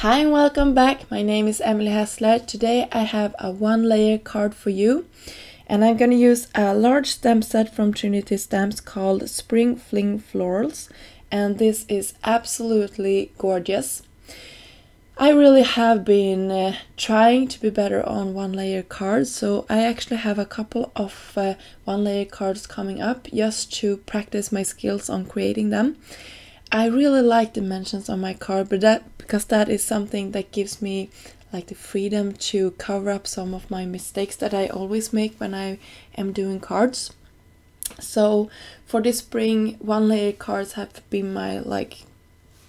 Hi and welcome back. My name is Emelie Hessler. Today I have a one layer card for you and I'm going to use a large stamp set from Trinity Stamps called Spring Fling Florals and this is absolutely gorgeous. I really have been uh, trying to be better on one layer cards so I actually have a couple of uh, one layer cards coming up just to practice my skills on creating them. I really like dimensions on my card, but that because that is something that gives me like the freedom to cover up some of my mistakes that I always make when I am doing cards. So for this spring, one layer cards have been my like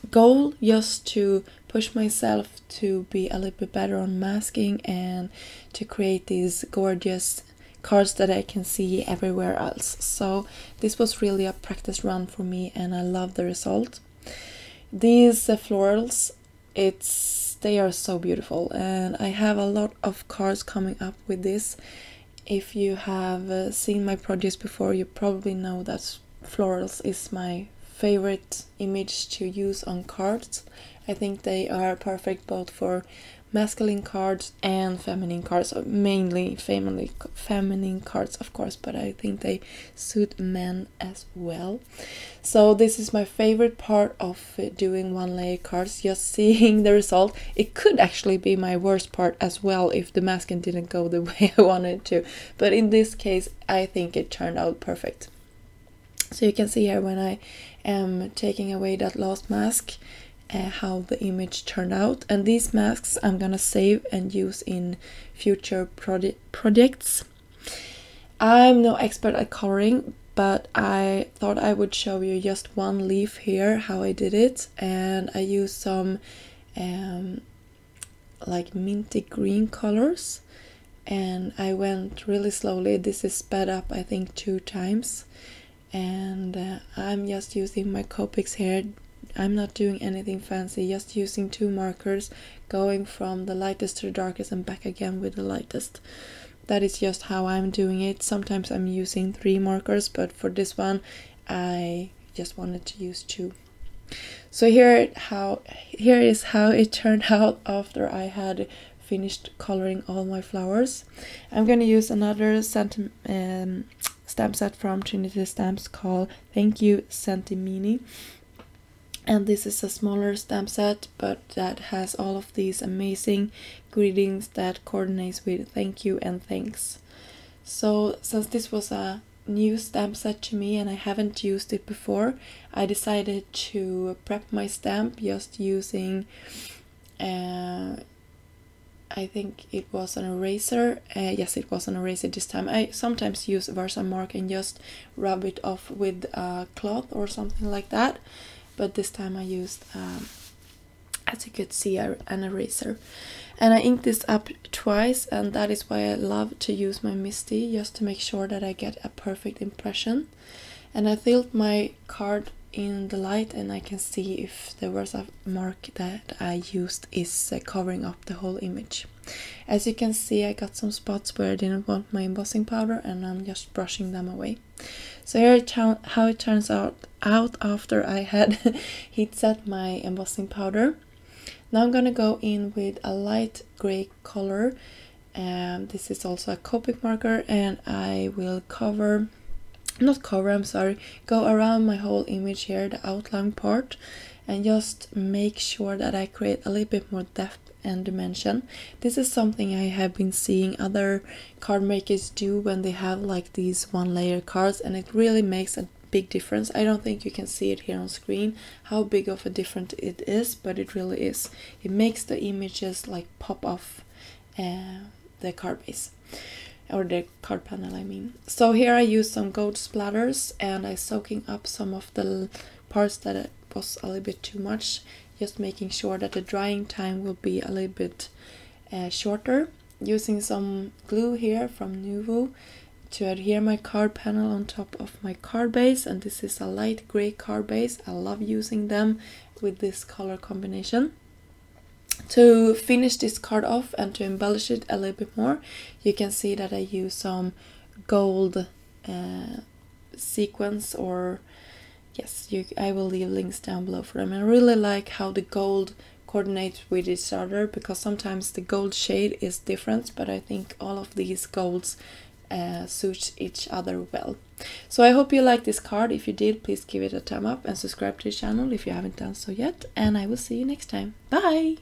goal just to push myself to be a little bit better on masking and to create these gorgeous cards that I can see everywhere else. So this was really a practice run for me and I love the result. These uh, florals, it's they are so beautiful and I have a lot of cards coming up with this. If you have uh, seen my projects before, you probably know that florals is my favorite image to use on cards. I think they are perfect both for masculine cards and feminine cards mainly feminine feminine cards of course but i think they suit men as well. So this is my favorite part of doing one layer cards just seeing the result. It could actually be my worst part as well if the masking didn't go the way i wanted to but in this case i think it turned out perfect. So you can see here when i am taking away that last mask uh, how the image turned out. And these masks I'm gonna save and use in future proje projects. I'm no expert at coloring but I thought I would show you just one leaf here how I did it. And I used some um, like minty green colors. And I went really slowly. This is sped up I think two times. And uh, I'm just using my Copics here I'm not doing anything fancy, just using two markers, going from the lightest to the darkest and back again with the lightest. That is just how I'm doing it. Sometimes I'm using three markers, but for this one, I just wanted to use two. So here how here is how it turned out after I had finished coloring all my flowers. I'm gonna use another um, stamp set from Trinity Stamps called Thank You Senti-mini and this is a smaller stamp set but that has all of these amazing greetings that coordinates with thank you and thanks. So since this was a new stamp set to me and I haven't used it before I decided to prep my stamp just using uh, I think it was an eraser. Uh, yes it was an eraser this time. I sometimes use Versamark and just rub it off with a cloth or something like that but this time I used um, as you could see an eraser. And I inked this up twice and that is why I love to use my MISTI just to make sure that I get a perfect impression. And I filled my card in the light and I can see if the mark that I used is uh, covering up the whole image. As you can see I got some spots where I didn't want my embossing powder and I'm just brushing them away. So here how it turns out out after I had heat set my embossing powder. Now I'm gonna go in with a light gray color and this is also a Copic marker and I will cover not cover I'm sorry go around my whole image here the outline part and just make sure that I create a little bit more depth and dimension. This is something I have been seeing other card makers do when they have like these one layer cards and it really makes a big difference. I don't think you can see it here on screen how big of a difference it is but it really is. It makes the images like pop off uh, the card base or the card panel I mean. So here I use some gold splatters and I soaking up some of the parts that was a little bit too much just making sure that the drying time will be a little bit uh, shorter. Using some glue here from Nuvo to adhere my card panel on top of my card base and this is a light gray card base. I love using them with this color combination to finish this card off and to embellish it a little bit more you can see that I use some gold uh, sequence or yes you I will leave links down below for them I really like how the gold coordinates with each other because sometimes the gold shade is different but I think all of these golds uh, suit each other well. So I hope you liked this card. If you did, please give it a thumb up and subscribe to the channel if you haven't done so yet. And I will see you next time. Bye!